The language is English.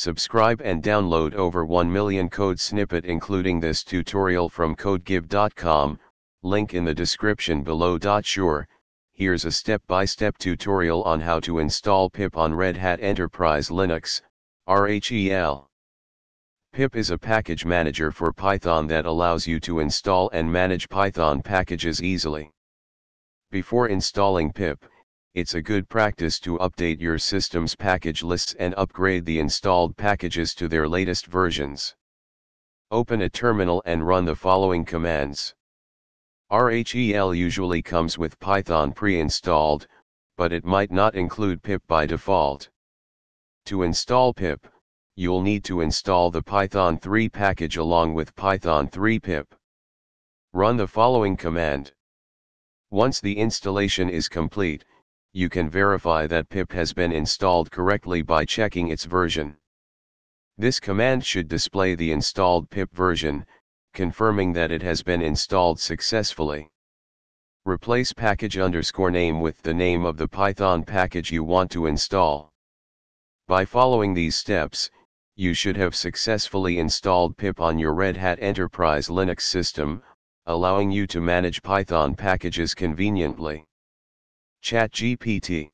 Subscribe and download over 1 million code snippet including this tutorial from codegive.com, link in the description below. Sure, here's a step-by-step tutorial on how to install pip on Red Hat Enterprise Linux, RHEL. Pip is a package manager for Python that allows you to install and manage Python packages easily. Before installing pip, it's a good practice to update your system's package lists and upgrade the installed packages to their latest versions. Open a terminal and run the following commands. RHEL usually comes with Python pre-installed, but it might not include pip by default. To install pip, you'll need to install the Python 3 package along with Python 3 pip. Run the following command. Once the installation is complete, you can verify that pip has been installed correctly by checking its version. This command should display the installed pip version, confirming that it has been installed successfully. Replace package underscore name with the name of the Python package you want to install. By following these steps, you should have successfully installed pip on your Red Hat Enterprise Linux system, allowing you to manage Python packages conveniently. ChatGPT